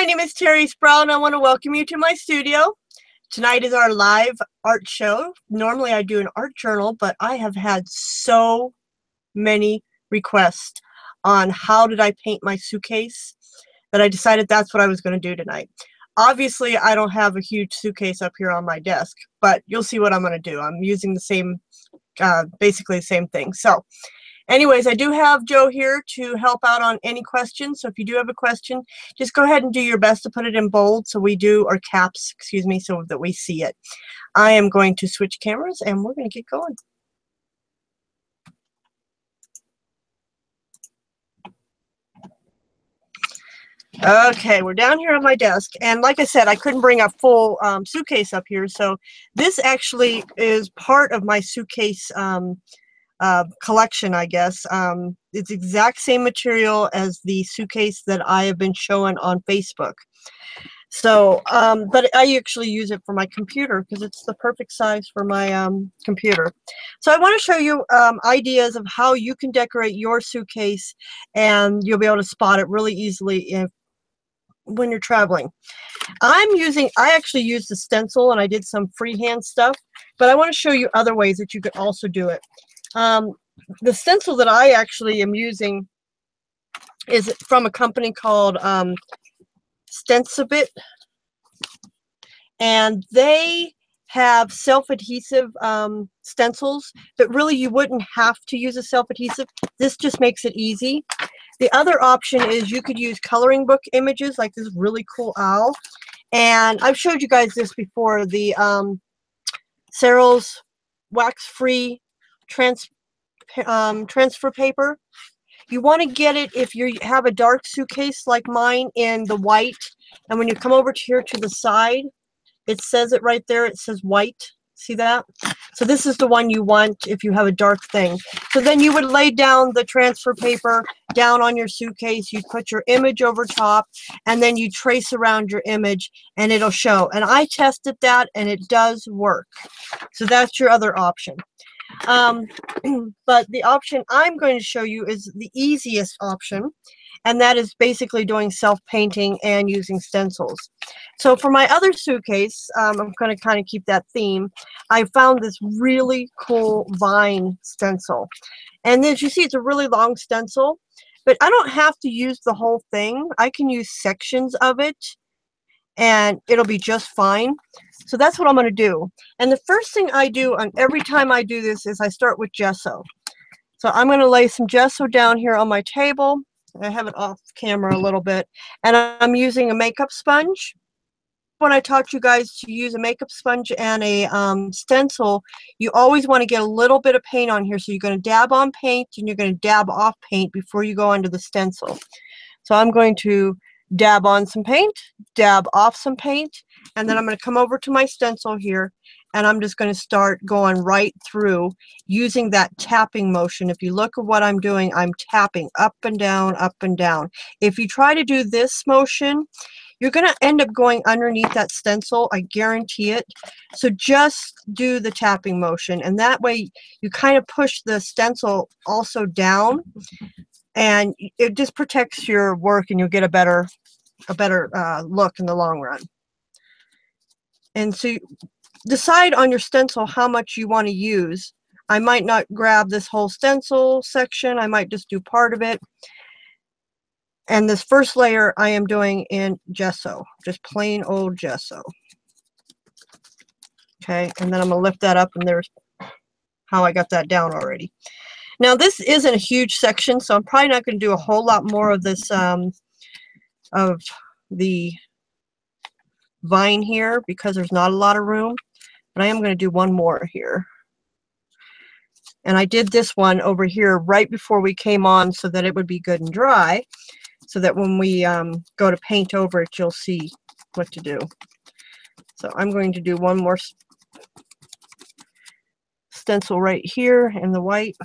my name is Terri Sproul and I want to welcome you to my studio. Tonight is our live art show. Normally I do an art journal, but I have had so many requests on how did I paint my suitcase that I decided that's what I was going to do tonight. Obviously, I don't have a huge suitcase up here on my desk, but you'll see what I'm going to do. I'm using the same, uh, basically the same thing. So anyways, I do have Joe here to help out on any questions. So if you do have a question, just go ahead and do your best to put it in bold so we do, or caps, excuse me, so that we see it. I am going to switch cameras and we're going to get going. Okay, we're down here on my desk. And like I said, I couldn't bring a full um, suitcase up here. So this actually is part of my suitcase um, uh, collection, I guess. Um, it's exact same material as the suitcase that I have been showing on Facebook. So, um, but I actually use it for my computer because it's the perfect size for my um, computer. So I want to show you um, ideas of how you can decorate your suitcase and you'll be able to spot it really easily if when you're traveling. I'm using, I actually used the stencil and I did some freehand stuff, but I want to show you other ways that you could also do it. Um, the stencil that I actually am using is from a company called um, Stencibit. And they have self-adhesive um, stencils, but really you wouldn't have to use a self-adhesive. This just makes it easy. The other option is you could use coloring book images like this really cool owl. And I've showed you guys this before, the um, Saral's wax-free trans, um, transfer paper. You want to get it if you have a dark suitcase like mine in the white. And when you come over to here to the side, it says it right there. It says white. See that? So this is the one you want if you have a dark thing. So then you would lay down the transfer paper down on your suitcase. You put your image over top and then you trace around your image and it'll show. And I tested that and it does work. So that's your other option. Um, but the option I'm going to show you is the easiest option and that is basically doing self-painting and using stencils. So for my other suitcase, um, I'm going to kind of keep that theme. I found this really cool vine stencil. And as you see, it's a really long stencil, but I don't have to use the whole thing. I can use sections of it and it'll be just fine. So that's what I'm going to do. And the first thing I do on every time I do this is I start with gesso. So I'm going to lay some gesso down here on my table. I have it off camera a little bit. And I'm using a makeup sponge when I taught you guys to use a makeup sponge and a um, stencil, you always want to get a little bit of paint on here. So you're going to dab on paint and you're going to dab off paint before you go onto the stencil. So I'm going to dab on some paint, dab off some paint, and then I'm going to come over to my stencil here and I'm just going to start going right through using that tapping motion. If you look at what I'm doing, I'm tapping up and down, up and down. If you try to do this motion, you're going to end up going underneath that stencil. I guarantee it. So just do the tapping motion. And that way you kind of push the stencil also down. And it just protects your work and you'll get a better, a better uh, look in the long run. And so decide on your stencil how much you want to use. I might not grab this whole stencil section. I might just do part of it. And this first layer I am doing in gesso, just plain old gesso. Okay, and then I'm to lift that up and there's how I got that down already. Now this isn't a huge section, so I'm probably not going to do a whole lot more of this, um, of the vine here because there's not a lot of room. But I am going to do one more here. And I did this one over here right before we came on so that it would be good and dry so that when we um, go to paint over it, you'll see what to do. So I'm going to do one more stencil right here in the white.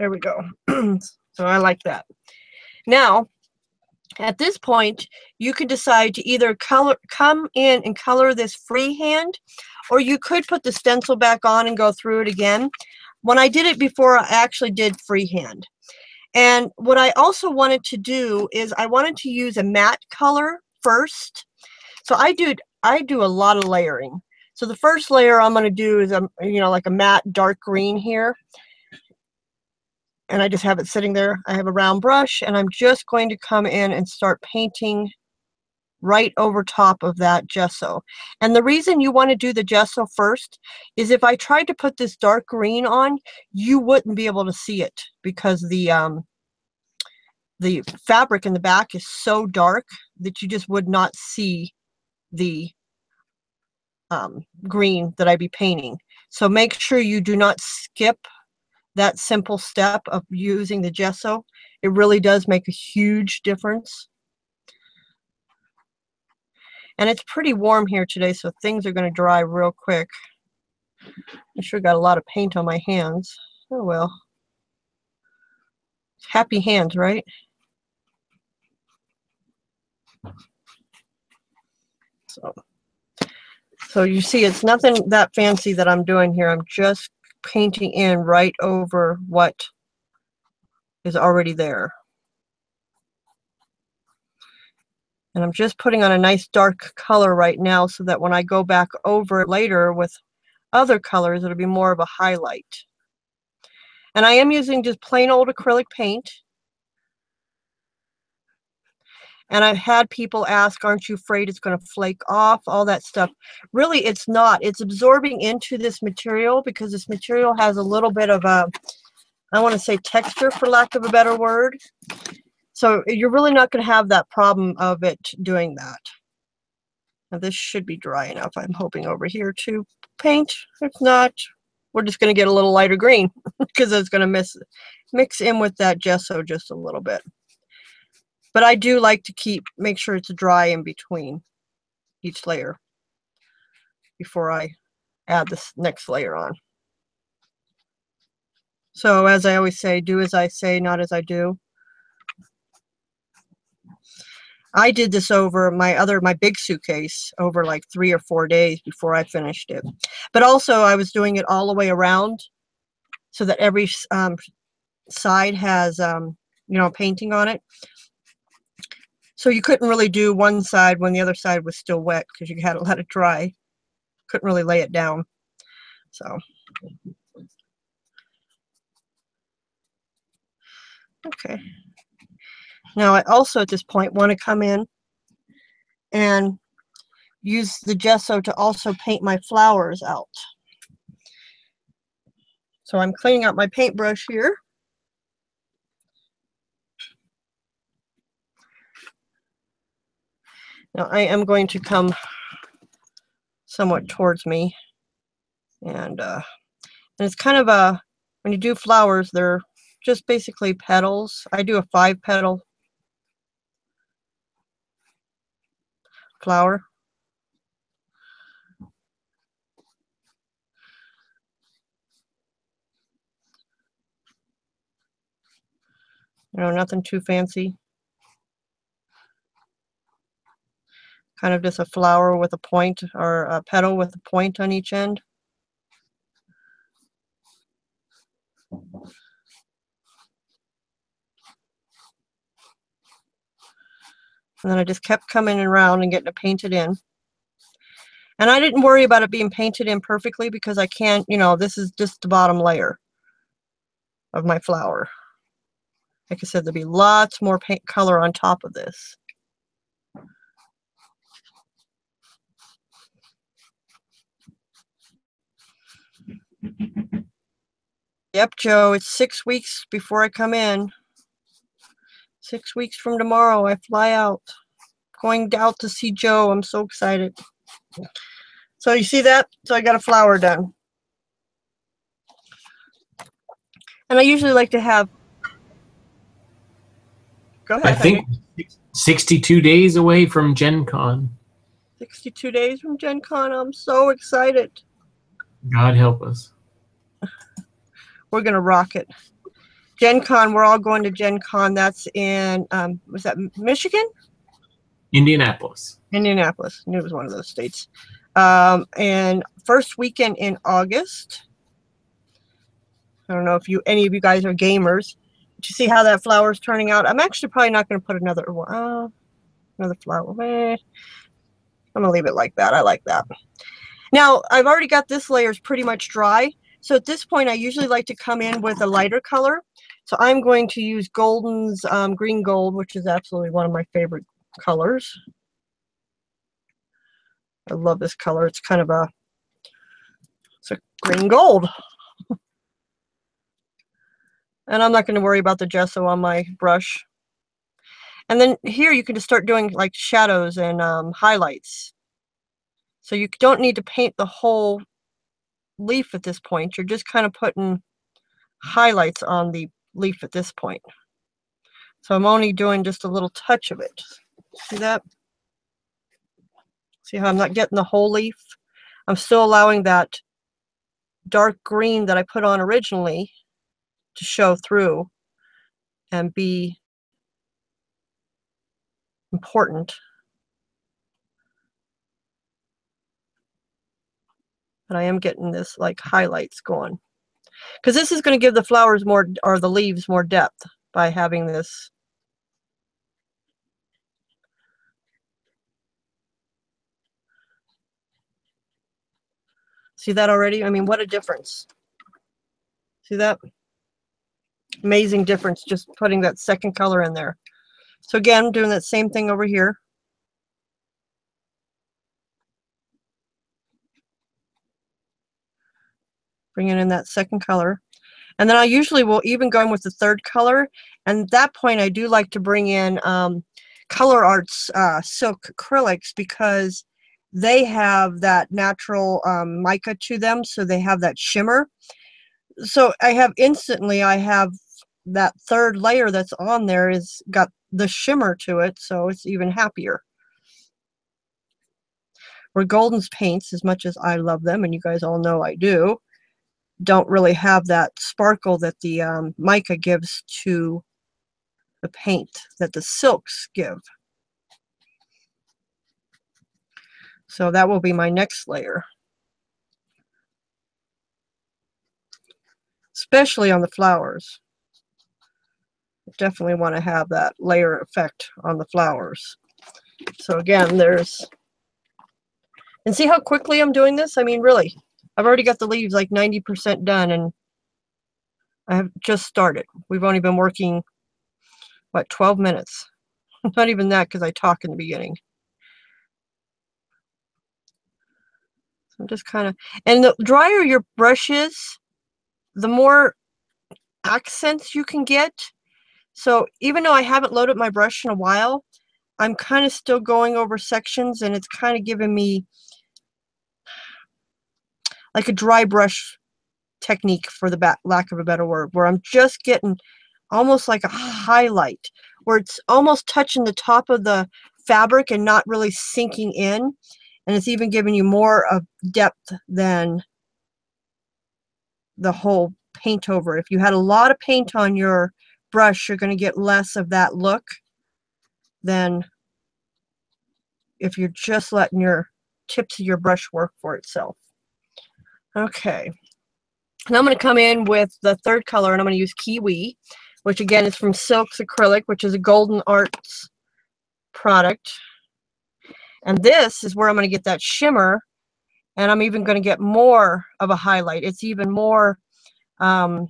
There we go. so I like that. Now, At this point, you can decide to either color, come in and color this freehand, or you could put the stencil back on and go through it again. When I did it before, I actually did freehand. And what I also wanted to do is I wanted to use a matte color first. So I do I do a lot of layering. So the first layer I'm going to do is a um, you know like a matte dark green here. And I just have it sitting there. I have a round brush and I'm just going to come in and start painting right over top of that gesso. And the reason you want to do the gesso first is if I tried to put this dark green on, you wouldn't be able to see it because the um, the fabric in the back is so dark that you just would not see the um, green that I'd be painting. So make sure you do not skip that simple step of using the gesso. It really does make a huge difference. And it's pretty warm here today, so things are going to dry real quick. I sure got a lot of paint on my hands. Oh well. Happy hands, right? So, so you see, it's nothing that fancy that I'm doing here. I'm just painting in right over what is already there. And I'm just putting on a nice dark color right now so that when I go back over later with other colors, it'll be more of a highlight. And I am using just plain old acrylic paint. And I've had people ask, aren't you afraid it's going to flake off? All that stuff. Really, it's not. It's absorbing into this material because this material has a little bit of a, I want to say texture for lack of a better word. So you're really not going to have that problem of it doing that. Now this should be dry enough, I'm hoping, over here to paint. If not, we're just going to get a little lighter green because it's going to mix, mix in with that gesso just a little bit. But I do like to keep, make sure it's dry in between each layer before I add this next layer on. So as I always say, do as I say, not as I do. I did this over my other, my big suitcase over like three or four days before I finished it. But also I was doing it all the way around so that every um, side has, um, you know, painting on it. So you couldn't really do one side when the other side was still wet because you had to let it dry. Couldn't really lay it down. So. Okay. Now I also at this point want to come in and use the gesso to also paint my flowers out. So I'm cleaning out my paintbrush here. Now I am going to come somewhat towards me and uh, and it's kind of a when you do flowers they're just basically petals. I do a five petal flower. You know, nothing too fancy. Kind of just a flower with a point or a petal with a point on each end. And then I just kept coming around and getting it painted in. And I didn't worry about it being painted in perfectly because I can't, you know, this is just the bottom layer of my flower. Like I said, there'll be lots more paint color on top of this. Yep, Joe, it's six weeks before I come in. Six weeks from tomorrow, I fly out. Going out to see Joe. I'm so excited. So you see that? So I got a flower done. And I usually like to have. Go ahead. I think 62 days away from Gen Con. 62 days from Gen Con. I'm so excited. God help us. We're going to rock it. Gen Con, we're all going to Gen Con. That's in, um, was that Michigan? Indianapolis. Indianapolis. I knew it was one of those states. Um, and first weekend in August. I don't know if you any of you guys are gamers. But you see how that flower is turning out? I'm actually probably not going to put another one. Uh, another flower. Eh. I'm gonna leave it like that. I like that. Now I've already got this layers pretty much dry. So at this point, I usually like to come in with a lighter color. So I'm going to use Golden's um, Green Gold, which is absolutely one of my favorite colors. I love this color. It's kind of a, it's a green gold. and I'm not going to worry about the gesso on my brush. And then here you can just start doing like shadows and um, highlights. So you don't need to paint the whole leaf at this point. You're just kind of putting highlights on the leaf at this point. So I'm only doing just a little touch of it. See that? See how I'm not getting the whole leaf? I'm still allowing that dark green that I put on originally to show through and be important. But I am getting this like highlights going. Because this is going to give the flowers more, or the leaves more depth by having this See that already? I mean, what a difference. See that? Amazing difference just putting that second color in there. So again, doing that same thing over here. Bringing in that second color. And then I usually will even go in with the third color. And at that point, I do like to bring in um, Color Arts uh, Silk Acrylics because they have that natural um, mica to them. So they have that shimmer. So I have instantly, I have that third layer that's on there is got the shimmer to it. So it's even happier. Where Golden's paints, as much as I love them, and you guys all know I do, don't really have that sparkle that the um, mica gives to the paint that the silks give. So that will be my next layer. Especially on the flowers. Definitely want to have that layer effect on the flowers. So again, there's, and see how quickly I'm doing this? I mean, really, I've already got the leaves like 90% done and I have just started. We've only been working, what, 12 minutes? Not even that because I talk in the beginning. I'm just kind of, and the drier your brush is, the more accents you can get. So even though I haven't loaded my brush in a while, I'm kind of still going over sections and it's kind of giving me like a dry brush technique for the back, lack of a better word, where I'm just getting almost like a highlight, where it's almost touching the top of the fabric and not really sinking in. And it's even giving you more of depth than the whole paint over. If you had a lot of paint on your brush, you're going to get less of that look than if you're just letting your tips of your brush work for itself. Okay. And I'm going to come in with the third color and I'm going to use Kiwi, which again is from Silks Acrylic, which is a Golden Arts product. And this is where I'm going to get that shimmer and I'm even going to get more of a highlight. It's even more, um,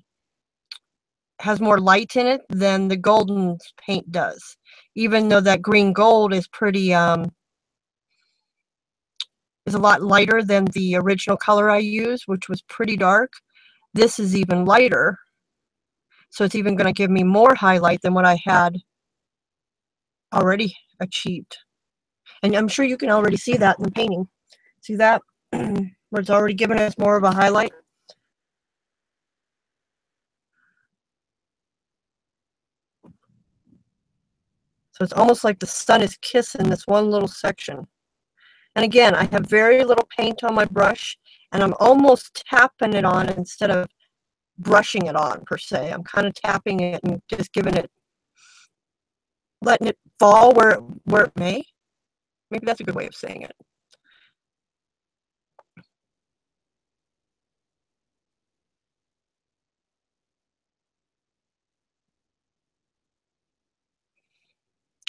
has more light in it than the golden paint does. Even though that green gold is pretty, um, is a lot lighter than the original color I used, which was pretty dark. This is even lighter. So it's even going to give me more highlight than what I had already achieved. And I'm sure you can already see that in the painting. See that? Where it's already given us more of a highlight. So it's almost like the sun is kissing this one little section. And again, I have very little paint on my brush and I'm almost tapping it on instead of brushing it on per se. I'm kind of tapping it and just giving it, letting it fall where where it may. Maybe that's a good way of saying it.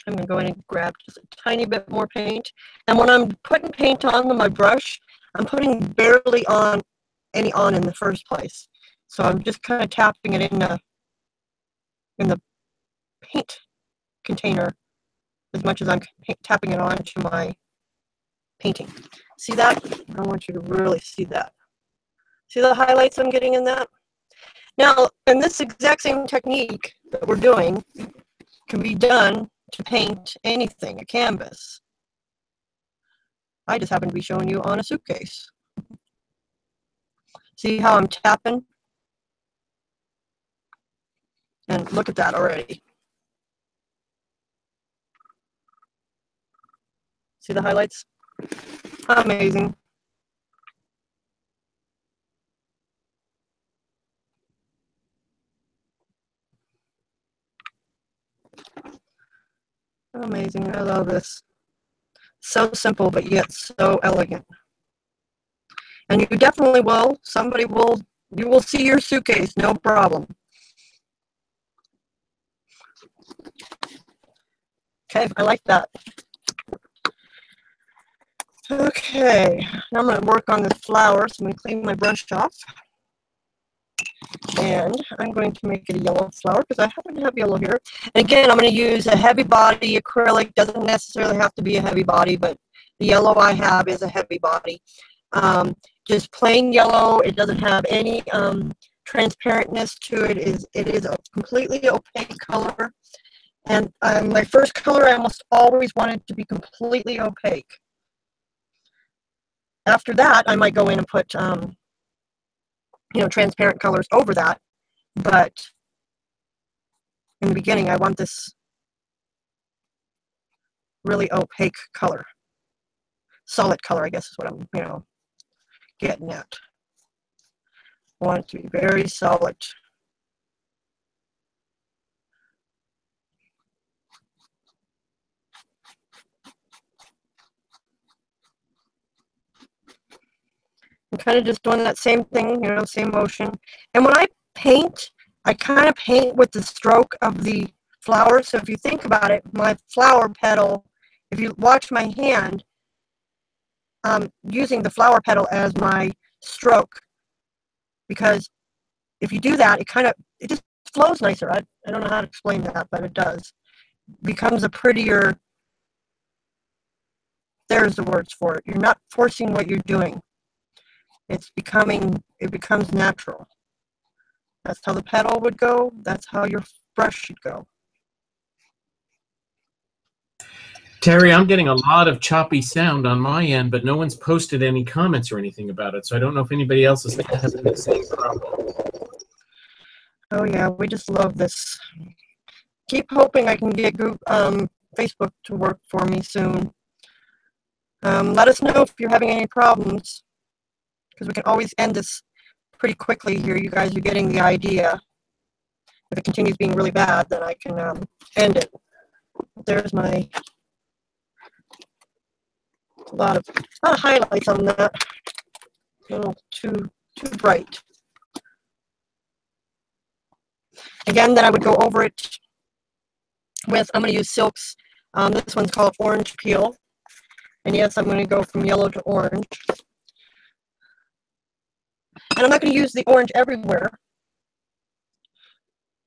I'm going to go in and grab just a tiny bit more paint. And when I'm putting paint on with my brush, I'm putting barely on any on in the first place. So I'm just kind of tapping it in the, in the paint container as much as I'm tapping it on to my painting. See that? I want you to really see that. See the highlights I'm getting in that? Now, and this exact same technique that we're doing can be done to paint anything, a canvas. I just happen to be showing you on a suitcase. See how I'm tapping? And look at that already. See the highlights? Amazing. Amazing. I love this. So simple, but yet so elegant. And you definitely will. Somebody will, you will see your suitcase, no problem. Okay, I like that. Okay, now I'm going to work on this flower, so I'm going to clean my brush off. And I'm going to make it a yellow flower because I happen to have yellow here. And again, I'm going to use a heavy body acrylic. Doesn't necessarily have to be a heavy body, but the yellow I have is a heavy body. Um, just plain yellow. It doesn't have any um, transparentness to it. Is It is a completely opaque color. And um, my first color, I almost always wanted to be completely opaque. After that, I might go in and put um, you know, transparent colors over that. But in the beginning, I want this really opaque color. Solid color, I guess is what I'm, you know, getting at. I want it to be very solid. I'm kind of just doing that same thing, you know, same motion. And when I paint, I kind of paint with the stroke of the flower. So if you think about it, my flower petal, if you watch my hand, I'm using the flower petal as my stroke. Because if you do that, it kind of, it just flows nicer. I, I don't know how to explain that, but it does. becomes a prettier, there's the words for it. You're not forcing what you're doing it's becoming, it becomes natural. That's how the petal would go. That's how your brush should go. Terri, I'm getting a lot of choppy sound on my end, but no one's posted any comments or anything about it. So I don't know if anybody else is having the same problem. Oh yeah, we just love this. Keep hoping I can get group, um, Facebook to work for me soon. Um, let us know if you're having any problems because we can always end this pretty quickly here. You guys are getting the idea. If it continues being really bad, then I can um, end it. There's my a lot of, a lot of highlights on that. A little too too bright. Again, then I would go over it with, I'm going to use silks. Um, this one's called Orange Peel. And yes, I'm going to go from yellow to orange. And I'm not going to use the orange everywhere.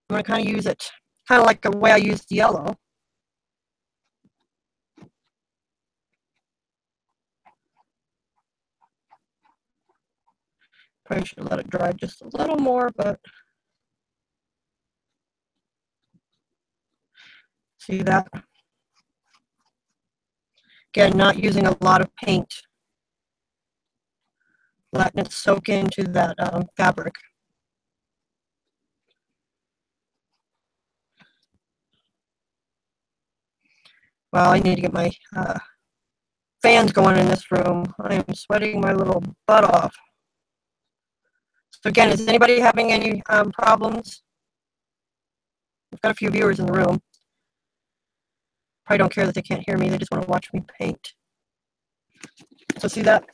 I'm going to kind of use it kind of like the way I used yellow. Probably should let it dry just a little more, but see that? Again, not using a lot of paint letting it soak into that um, fabric. Well, I need to get my uh, fans going in this room. I am sweating my little butt off. So again, is anybody having any um, problems? We've got a few viewers in the room. Probably don't care that they can't hear me. They just want to watch me paint. So see that?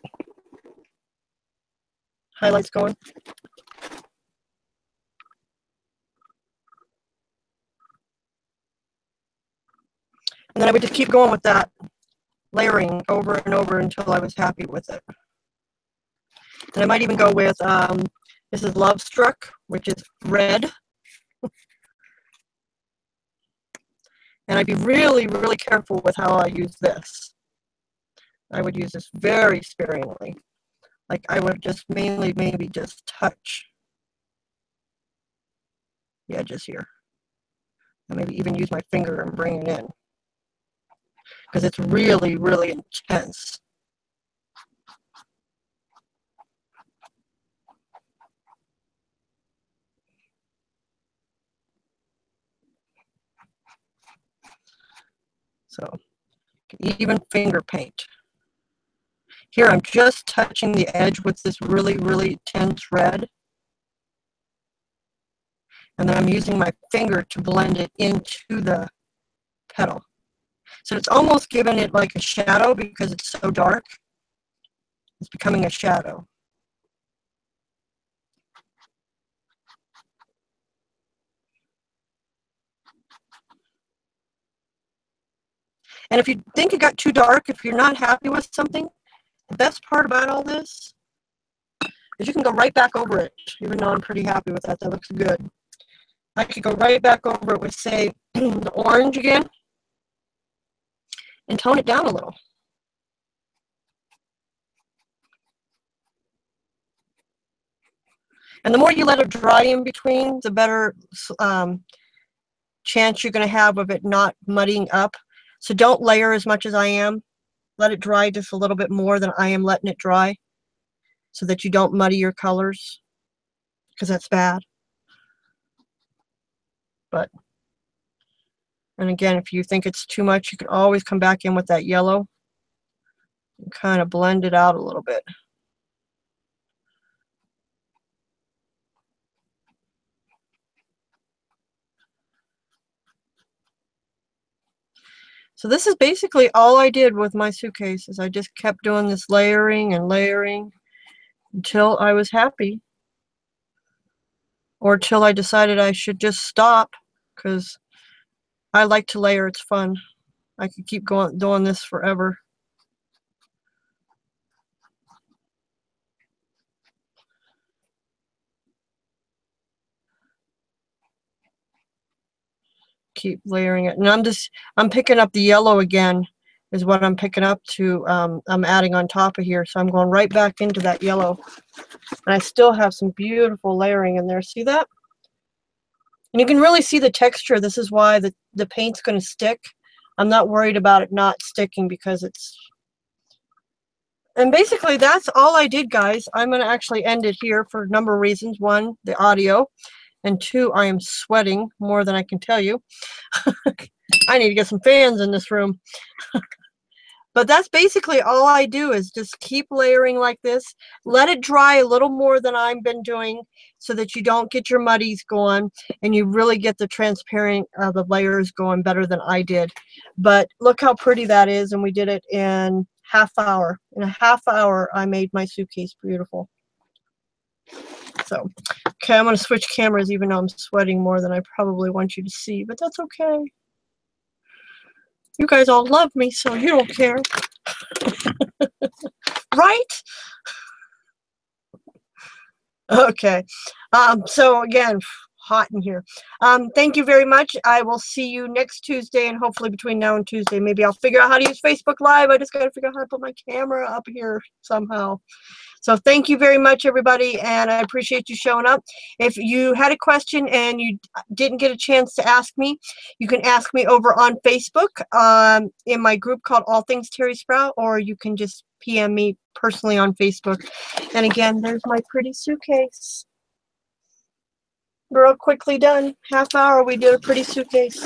Highlights going. And then I would just keep going with that layering over and over until I was happy with it. And I might even go with, um, this is Love Struck, which is red. and I'd be really, really careful with how I use this. I would use this very sparingly. Like I would just mainly maybe just touch the edges here. And maybe even use my finger and bring it in because it's really, really intense. So even finger paint. Here I'm just touching the edge with this really, really intense red. And then I'm using my finger to blend it into the petal. So it's almost giving it like a shadow because it's so dark. It's becoming a shadow. And if you think it got too dark, if you're not happy with something, the best part about all this is you can go right back over it, even though I'm pretty happy with that. That looks good. I could go right back over it with, say, the orange again and tone it down a little. And the more you let it dry in between, the better um, chance you're going to have of it not muddying up. So don't layer as much as I am. Let it dry just a little bit more than I am letting it dry so that you don't muddy your colors because that's bad. But and again, if you think it's too much, you can always come back in with that yellow and kind of blend it out a little bit. So this is basically all I did with my suitcases. I just kept doing this layering and layering until I was happy. Or till I decided I should just stop because I like to layer. It's fun. I could keep going doing this forever. Keep layering it. And I'm just, I'm picking up the yellow again is what I'm picking up to, um, I'm adding on top of here. So I'm going right back into that yellow. And I still have some beautiful layering in there. See that? And you can really see the texture. This is why the, the paint's going to stick. I'm not worried about it not sticking because it's... And basically, that's all I did, guys. I'm going to actually end it here for a number of reasons. One, the audio. And two, I am sweating more than I can tell you. I need to get some fans in this room. But that's basically all I do is just keep layering like this. Let it dry a little more than I've been doing so that you don't get your muddies going and you really get the transparent, uh, the layers going better than I did. But look how pretty that is. And we did it in half hour. In a half hour, I made my suitcase beautiful. So, okay, I'm going to switch cameras even though I'm sweating more than I probably want you to see, but that's okay. You guys all love me, so you don't care. right? Okay. Um, so again, hot in here. Um, thank you very much. I will see you next Tuesday and hopefully between now and Tuesday, maybe I'll figure out how to use Facebook Live. I just got to figure out how to put my camera up here somehow. So thank you very much, everybody, and I appreciate you showing up. If you had a question and you didn't get a chance to ask me, you can ask me over on Facebook um, in my group called All Things Terri Sproul, or you can just PM me personally on Facebook. And again, there's my pretty suitcase. Real quickly done. Half hour, we did a pretty suitcase.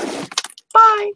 Bye.